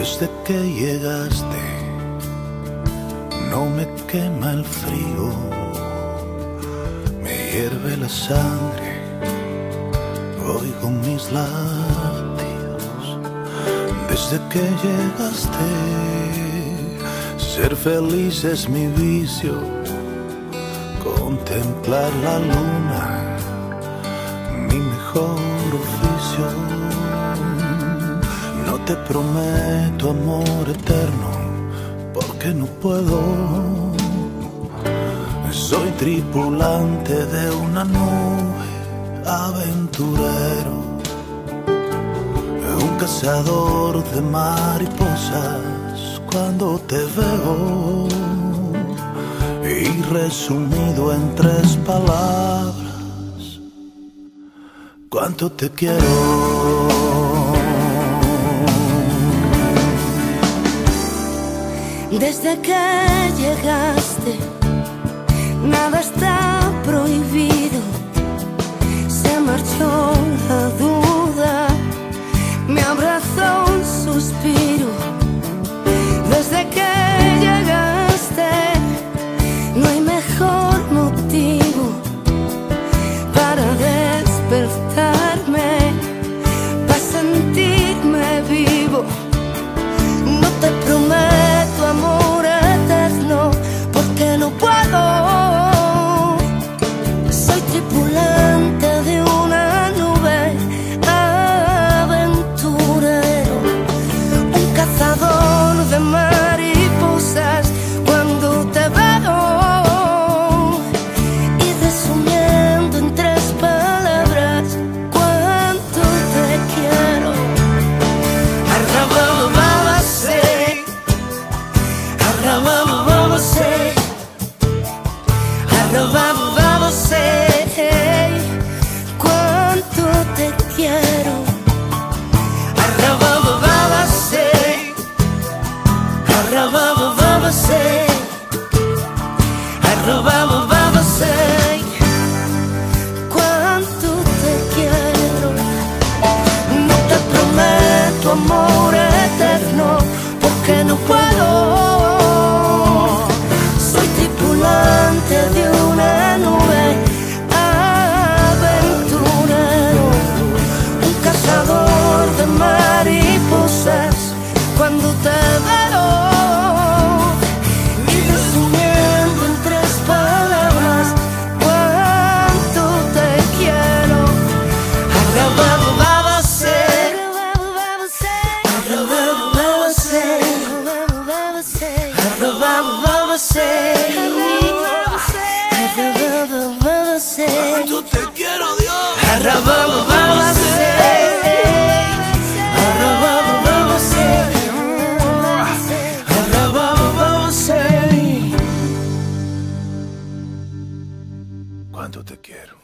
Desde que llegaste, no me quema el frío, me hierve la sangre, oigo mis latidos. Desde que llegaste, ser feliz es mi vicio, contemplar la luna, mi mejor oficio. Te prometo amor eterno, porque no puedo. Soy tripulante de una nube, aventurero, un cazador de mariposas cuando te veo. Y resumido en tres palabras, cuánto te quiero. Desde que llegaste, nada está prohibido. Se marchó la duda, me abrazó un suspiro. Desde que llegaste, no hay mejor motivo para despertarme, para sentirme vivo. No te Soy tripulante de una nube, aventurero, un cazador de mariposas cuando te veo. Y resumiendo en tres palabras, cuánto te quiero. Arrabababase, arrabababase, Pra vovó você Yo te quiero, Dios. Cuánto te quiero.